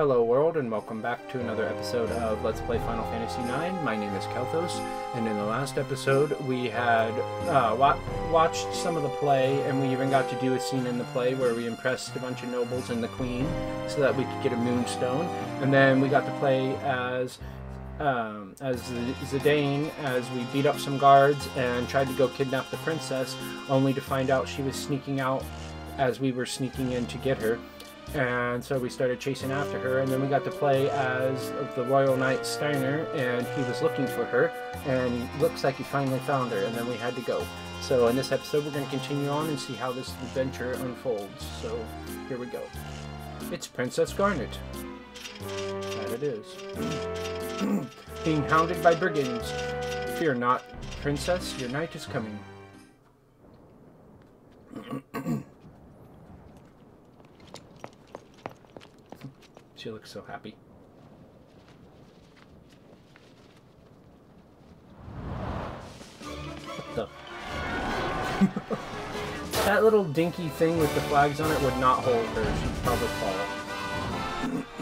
Hello world and welcome back to another episode of Let's Play Final Fantasy IX. My name is Kelthos and in the last episode we had uh, wa- watched some of the play and we even got to do a scene in the play where we impressed a bunch of nobles and the queen so that we could get a moonstone and then we got to play as um, as Zidane as we beat up some guards and tried to go kidnap the princess only to find out she was sneaking out as we were sneaking in to get her and so we started chasing after her and then we got to play as the royal knight steiner and he was looking for her and looks like he finally found her and then we had to go. So in this episode we're going to continue on and see how this adventure unfolds. So here we go. It's princess garnet. That it is. Being hounded by brigands. Fear not princess your knight is coming She looks so happy. What the? that little dinky thing with the flags on it would not hold her. She'd probably fall.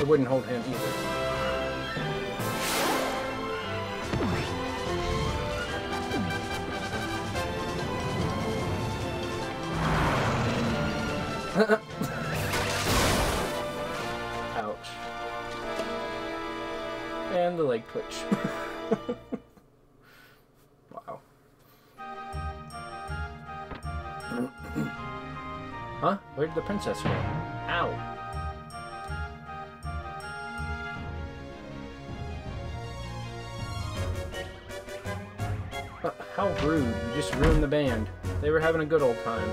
It wouldn't hold him either. Ouch. And the leg twitch. wow. huh? Where did the princess go? Ow. How rude. You just ruined the band. They were having a good old time.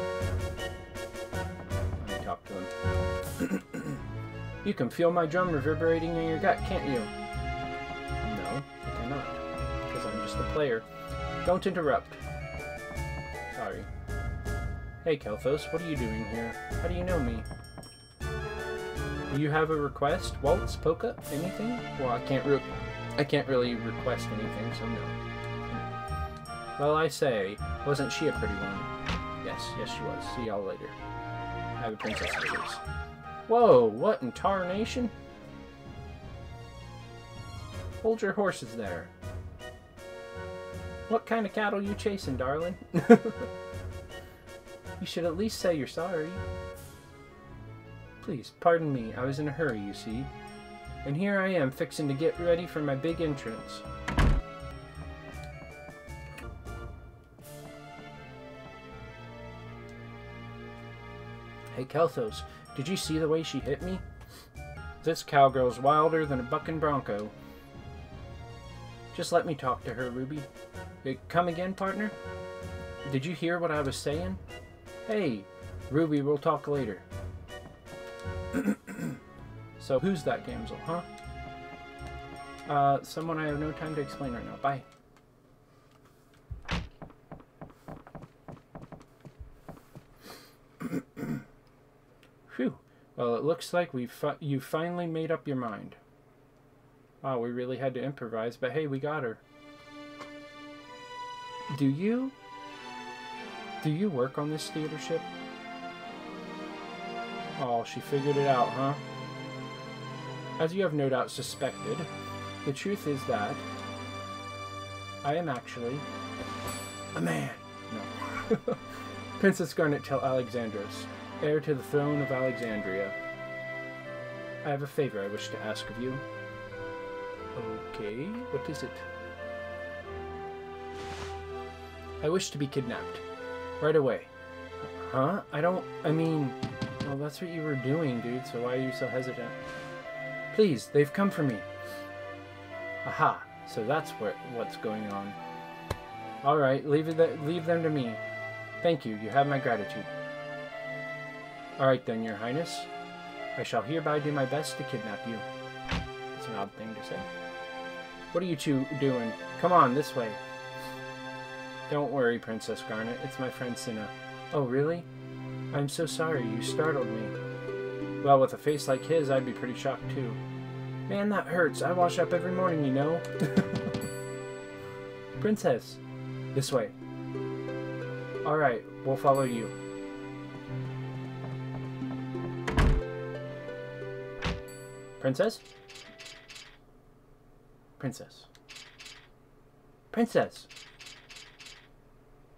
You can feel my drum reverberating in your gut, can't you? No, I cannot. Because I'm just a player. Don't interrupt. Sorry. Hey, Kelthos, what are you doing here? How do you know me? Do you have a request? Waltz, polka, anything? Well, I can't re I can't really request anything, so no. Well, I say, wasn't she a pretty one? Yes, yes she was. See y'all later. I have a princess chase. Whoa, what in tarnation? Hold your horses there. What kind of cattle you chasing, darling? you should at least say you're sorry. Please, pardon me. I was in a hurry, you see. And here I am, fixing to get ready for my big entrance. Hey, Kelthos, did you see the way she hit me? This cowgirl's wilder than a bucking bronco. Just let me talk to her, Ruby. Come again, partner? Did you hear what I was saying? Hey, Ruby, we'll talk later. so, who's that damsel, huh? Uh, someone I have no time to explain right now. Bye. Phew. Well, it looks like we fi you finally made up your mind. Wow, we really had to improvise, but hey, we got her. Do you? Do you work on this theater ship? Oh, she figured it out, huh? As you have no doubt suspected, the truth is that I am actually a man. No. Princess Garnet Til Alexandros heir to the throne of Alexandria. I have a favor I wish to ask of you. Okay, what is it? I wish to be kidnapped. Right away. Huh? I don't... I mean... Well, that's what you were doing, dude, so why are you so hesitant? Please, they've come for me. Aha, so that's what what's going on. Alright, leave, it, leave them to me. Thank you, you have my gratitude. Alright then, your highness. I shall hereby do my best to kidnap you. It's an odd thing to say. What are you two doing? Come on, this way. Don't worry, Princess Garnet. It's my friend Cinna. Oh, really? I'm so sorry. You startled me. Well, with a face like his, I'd be pretty shocked, too. Man, that hurts. I wash up every morning, you know. Princess. This way. Alright, we'll follow you. Princess? Princess. Princess.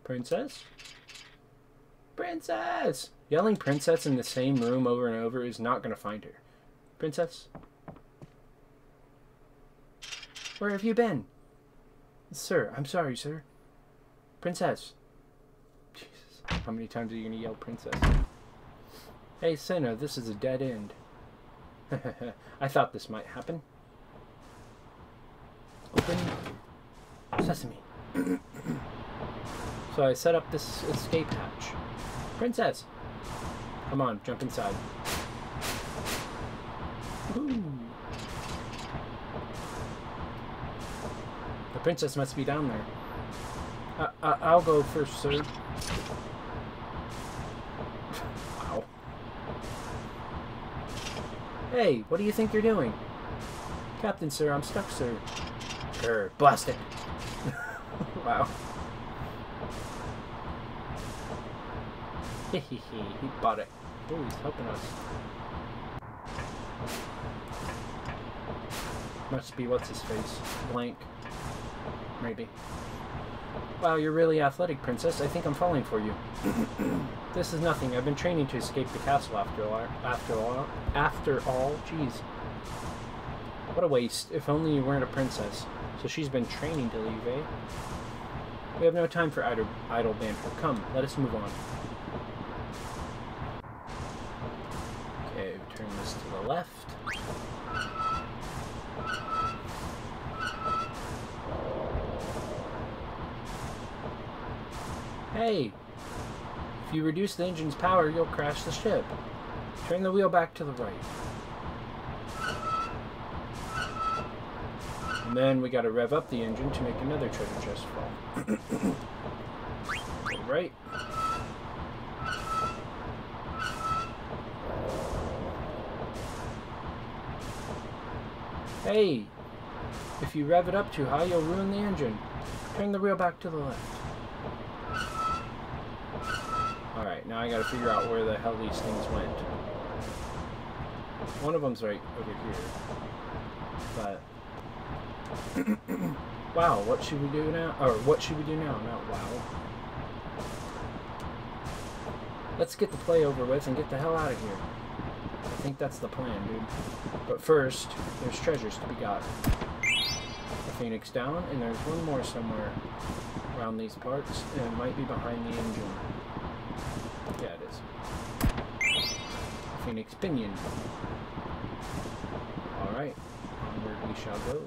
Princess? Princess! Yelling princess in the same room over and over is not going to find her. Princess? Where have you been? Sir, I'm sorry, sir. Princess. Jesus, how many times are you going to yell princess? Hey, Cinna, this is a dead end. I thought this might happen. Open sesame. so I set up this escape hatch. Princess! Come on, jump inside. The princess must be down there. I, I, I'll go first, sir. wow. Hey, what do you think you're doing? Captain, sir, I'm stuck, sir. Sure, blast it. wow. He bought it. Oh, he's helping us. Must be what's his face. Blank. Maybe. Wow, you're really athletic, Princess. I think I'm falling for you. this is nothing. I've been training to escape the castle after all. After all. After all. Jeez. What a waste. If only you weren't a princess. So she's been training to leave, eh? We have no time for idle, idle banter. Come, let us move on. Okay, turn this to the left. Hey! If you reduce the engine's power, you'll crash the ship. Turn the wheel back to the right. And then we gotta rev up the engine to make another treasure chest fall. right. Hey! If you rev it up too high, you'll ruin the engine. Turn the wheel back to the left. Alright, now I gotta figure out where the hell these things went. One of them's right over here. But... wow, what should we do now? Or what should we do now? Not wow. Let's get the play over with and get the hell out of here. I think that's the plan, dude. But first, there's treasures to be got. The Phoenix down, and there's one more somewhere around these parts, and it might be behind the engine. Yeah, it is. Phoenix Pinion. Alright, onward we shall go.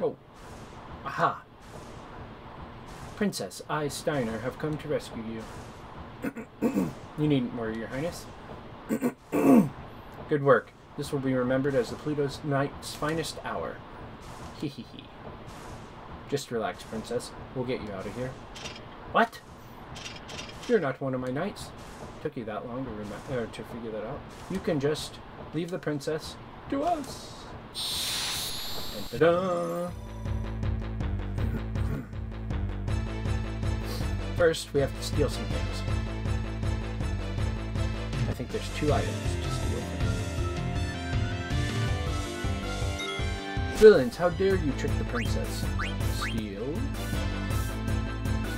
oh. Aha! Princess, I, Steiner, have come to rescue you. you needn't worry, Your Highness. Good work. This will be remembered as the Pluto's Knights' finest hour. Hee hee hee. Just relax, Princess. We'll get you out of here. What? You're not one of my knights. Took you that long to remember uh, to figure that out. You can just leave the princess to us. And ta-da! First, we have to steal some things. I think there's two items Villains, how dare you trick the princess? Steal.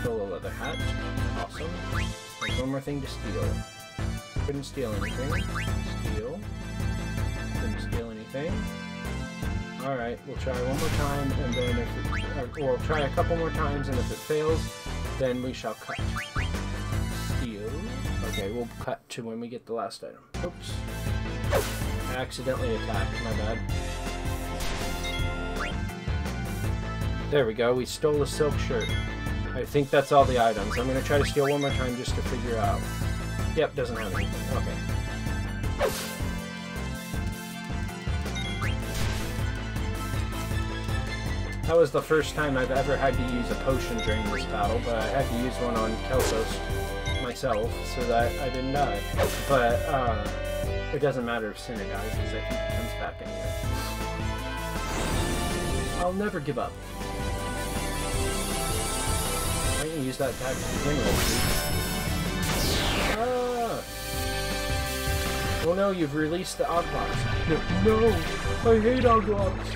Stole a leather hat. Awesome. There's one more thing to steal. Couldn't steal anything. Steal. Couldn't steal anything. Alright, we'll try one more time, and then if it, uh, or we'll try a couple more times, and if it fails, then we shall cut. Steal. Okay, we'll cut to when we get the last item. Oops. I accidentally attacked, my bad. There we go, we stole a silk shirt. I think that's all the items. I'm to try to steal one more time just to figure out. Yep, doesn't have anything. Okay. That was the first time I've ever had to use a potion during this battle, but I had to use one on Kelthos myself so that I didn't die. But uh, it doesn't matter if Cinna because I think he comes back anyway. I'll never give up. I can use that attack to begin with. Ah! Oh no, you've released the Oglops. No, no, I hate Oglops.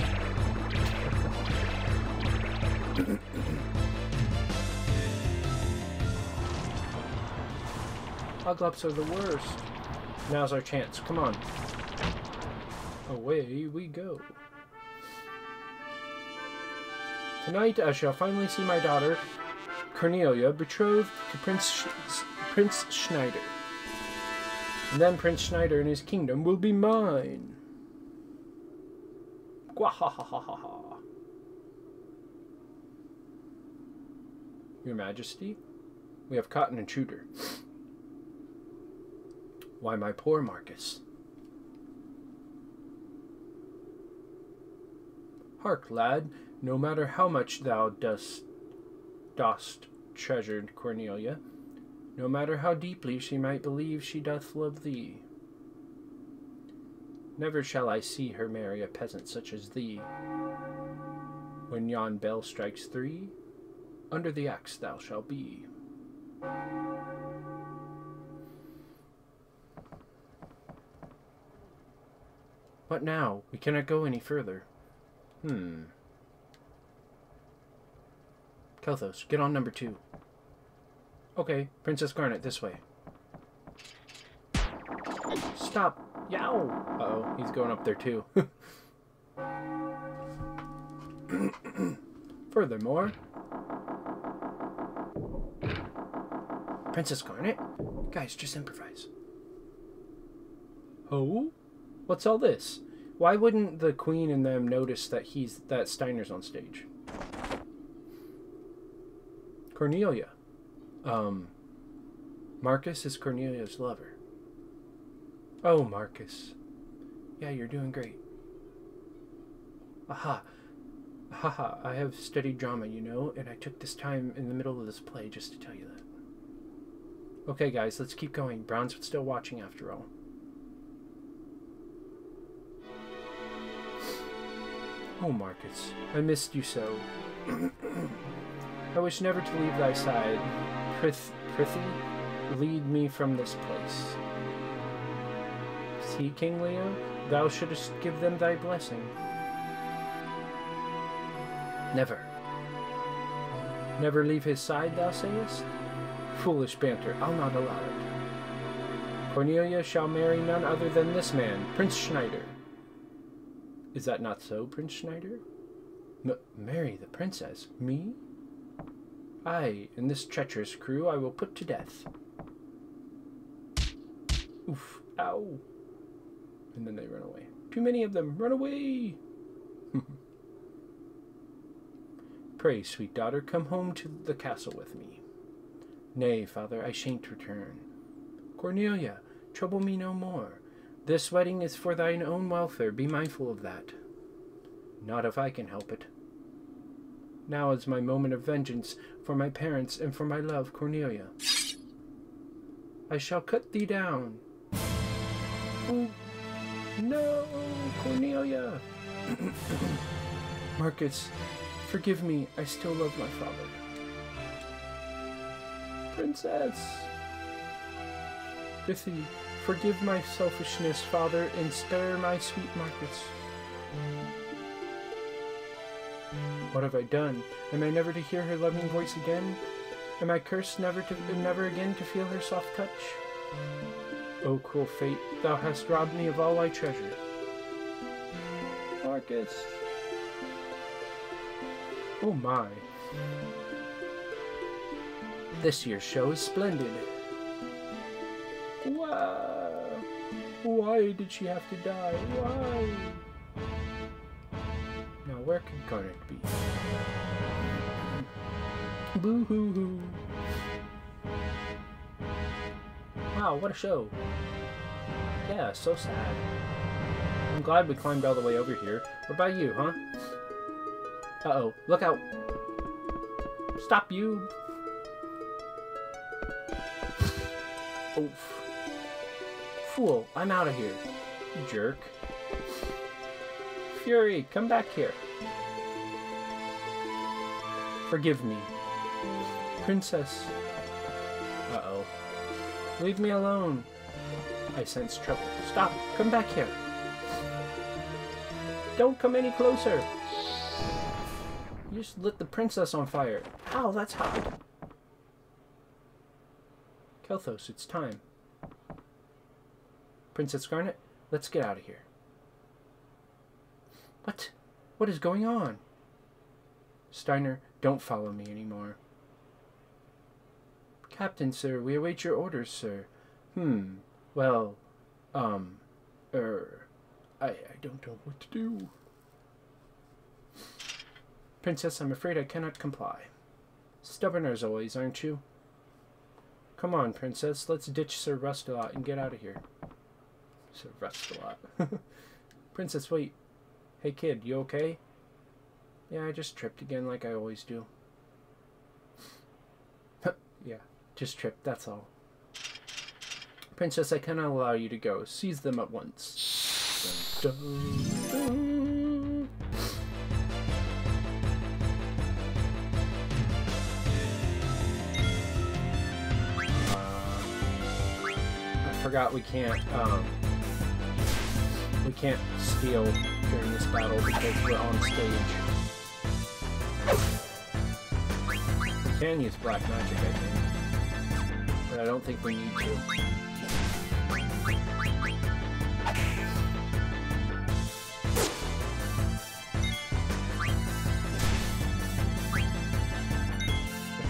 Oglops are the worst. Now's our chance. Come on. Away we go. Tonight I shall finally see my daughter, Cornelia, betrothed to Prince Sch Prince Schneider. And then Prince Schneider and his kingdom will be mine. Gwahahahaha. Your Majesty, we have caught an intruder. Why, my poor Marcus. Hark, lad, no matter how much thou dost, dost treasured Cornelia, no matter how deeply she might believe she doth love thee. Never shall I see her marry a peasant such as thee. When yon bell strikes three, under the axe thou shalt be. What now? We cannot go any further. Hmm. Kelthos, get on number two. Okay, Princess Garnet, this way. Stop! Yow! Uh-oh, he's going up there too. Furthermore... Princess Garnet? Guys, just improvise. Oh? What's all this? Why wouldn't the queen and them notice that he's that Steiner's on stage? Cornelia. Um Marcus is Cornelia's lover. Oh, Marcus. Yeah, you're doing great. Aha. Haha, I have studied drama, you know, and I took this time in the middle of this play just to tell you that. Okay, guys, let's keep going. Brahne's still watching after all. Oh, Marcus, I missed you so. I wish never to leave thy side. Prith Prithee, lead me from this place. See, King Leo, thou shouldst give them thy blessing. Never. Never leave his side, thou sayest? Foolish banter, I'll not allow it. Cornelia shall marry none other than this man, Prince Schneider. Is that not so, Prince Schneider? M marry the princess? Me? Aye, and this treacherous crew I will put to death. Oof, ow. And then they run away. Too many of them, run away! Pray, sweet daughter, come home to the castle with me. Nay, father, I shan't return. Cornelia, trouble me no more. This wedding is for thine own welfare. Be mindful of that. Not if I can help it. Now is my moment of vengeance for my parents and for my love, Cornelia. I shall cut thee down. Oh, no, Cornelia. Marcus, forgive me. I still love my father. Princess. Prithee, Forgive my selfishness, Father, and spare my sweet Marcus. What have I done? Am I never to hear her loving voice again? Am I cursed never to never again to feel her soft touch? O oh, cruel fate, thou hast robbed me of all I treasure. Marcus. Oh my. This year's show is splendid. Wow. Why did she have to die? Why? Where can Garnet be? Boo hoo hoo. Wow, what a show. Yeah, so sad. I'm glad we climbed all the way over here. What about you, huh? Uh-oh, look out. Stop you. Oof fool. I'm out of here. You jerk. Fury, come back here. Forgive me. Princess. Uh-oh. Leave me alone. I sense trouble. Stop! Come back here! Don't come any closer! You just lit the princess on fire. Ow, that's hot. Kelthos, it's time. Princess Garnet, let's get out of here. What? What is going on? Steiner, don't follow me anymore. Captain, sir, we await your orders, sir. Hmm. Well, um, er, I, I don't know what to do. Princess, I'm afraid I cannot comply. Stubborn as always, aren't you? Come on, Princess, let's ditch Sir Rustalot and get out of here. Sir Rustalot. Princess, wait. Hey, kid, you okay? Yeah, I just tripped again like I always do. yeah, just tripped, that's all. Princess, I cannot allow you to go. Seize them at once. Dun, dun, dun. I forgot we can't, um, we can't steal during this battle because we're on stage. Can use black magic, I think. But I don't think we need to.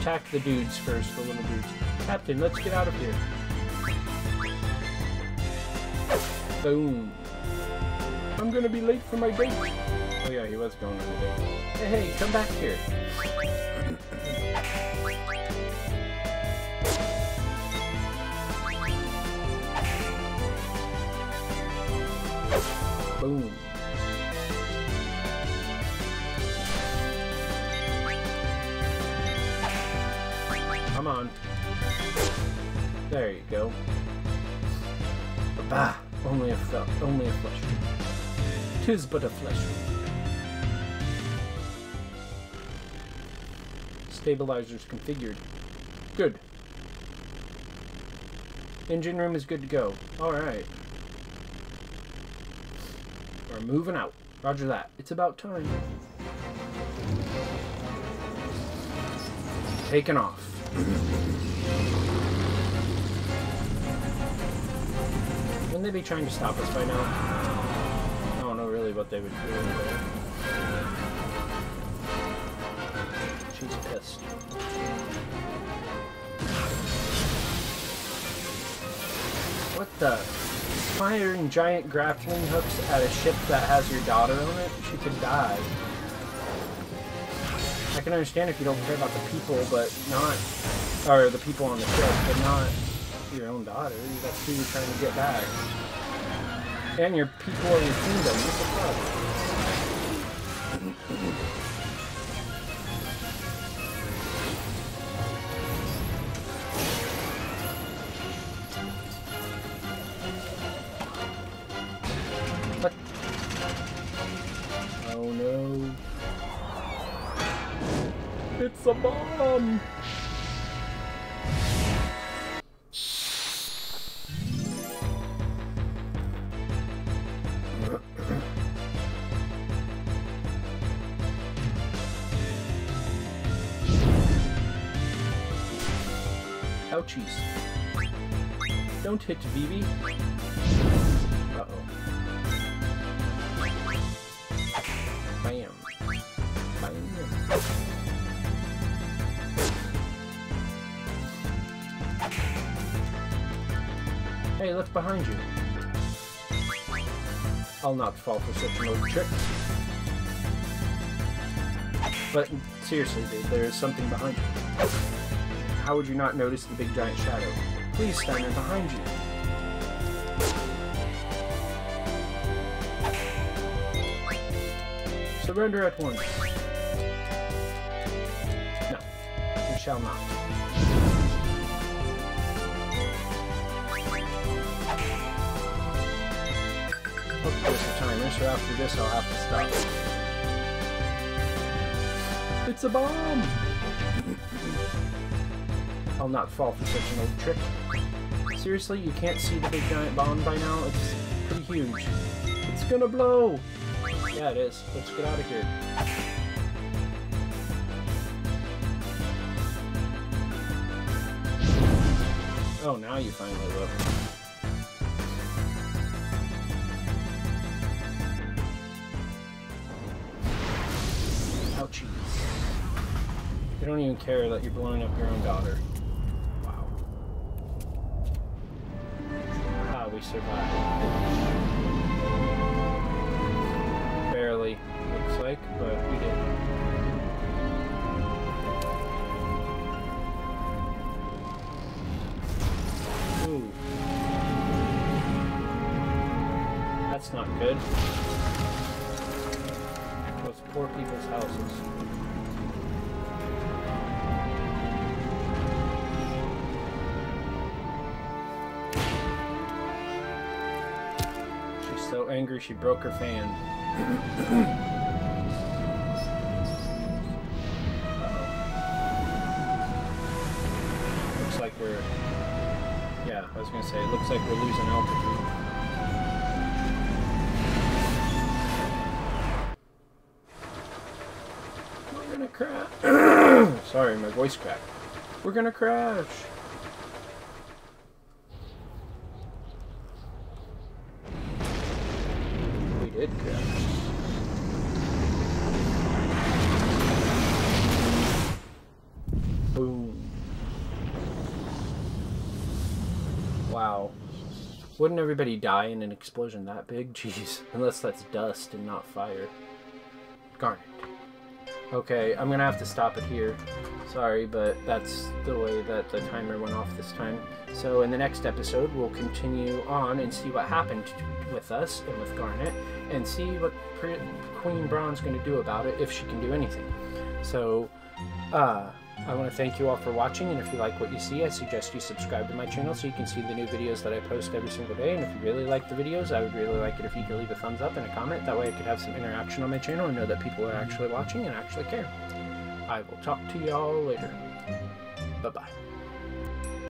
Attack the dudes first, the little dudes. Captain, let's get out of here. Boom. I'm gonna be late for my date. Oh yeah, he was going on a date. Hey, come back here. Boom. Come on. There you go. Bah! Only a fel only a flesh. Tis but a flesh Stabilizers configured. Good. Engine room is good to go. Alright. We're moving out. Roger that. It's about time. Taking off. Wouldn't they be trying to stop us by now? I don't know really what they would do. She's pissed. What the? Firing giant grappling hooks at a ship that has your daughter on it? She could die. I can understand if you don't care about the people, but not... Or the people on the ship, but not your own daughter. That's who you're trying to get back. And your people of your kingdom. What the fuck? It's a bomb! Ouchies. Don't hit Vivi. Uh-oh. Bam. Bam. Hey, look behind you. I'll not fall for such an old trick. But seriously, dude, there is something behind you. How would you not notice the big giant shadow? Please, Steiner, behind you. Surrender at once. No, you shall not. There's a timer, so after this I'll have to stop. It's a bomb! I'll not fall for such an old trick. seriously, you can't see the big giant bomb by now? It's pretty huge. It's gonna blow! Yeah, it is. Let's get out of here. Oh, now you finally look. Don't even care that you're blowing up your own daughter. Wow. Ah, we survived. Barely, looks like, but we did. Ooh. That's not good. Those poor people's houses. Angry she broke her fan. Looks like we're... Yeah, I was gonna say, it looks like we're losing altitude. We're gonna crash. Sorry, my voice cracked. We're gonna crash. Wouldn't everybody die in an explosion that big? Jeez. Unless that's dust and not fire. Garnet. Okay, I'm gonna have to stop it here. Sorry, but that's the way that the timer went off this time. So in the next episode, we'll continue on and see what happened with us and with Garnet, and see what Queen Brahne's gonna do about it if she can do anything. So, uh, I want to thank you all for watching, and if you like what you see, I suggest you subscribe to my channel so you can see the new videos that I post every single day. And if you really like the videos, I would really like it if you could leave a thumbs up and a comment. That way I could have some interaction on my channel and know that people are actually watching and actually care. I will talk to y'all later. Bye-bye.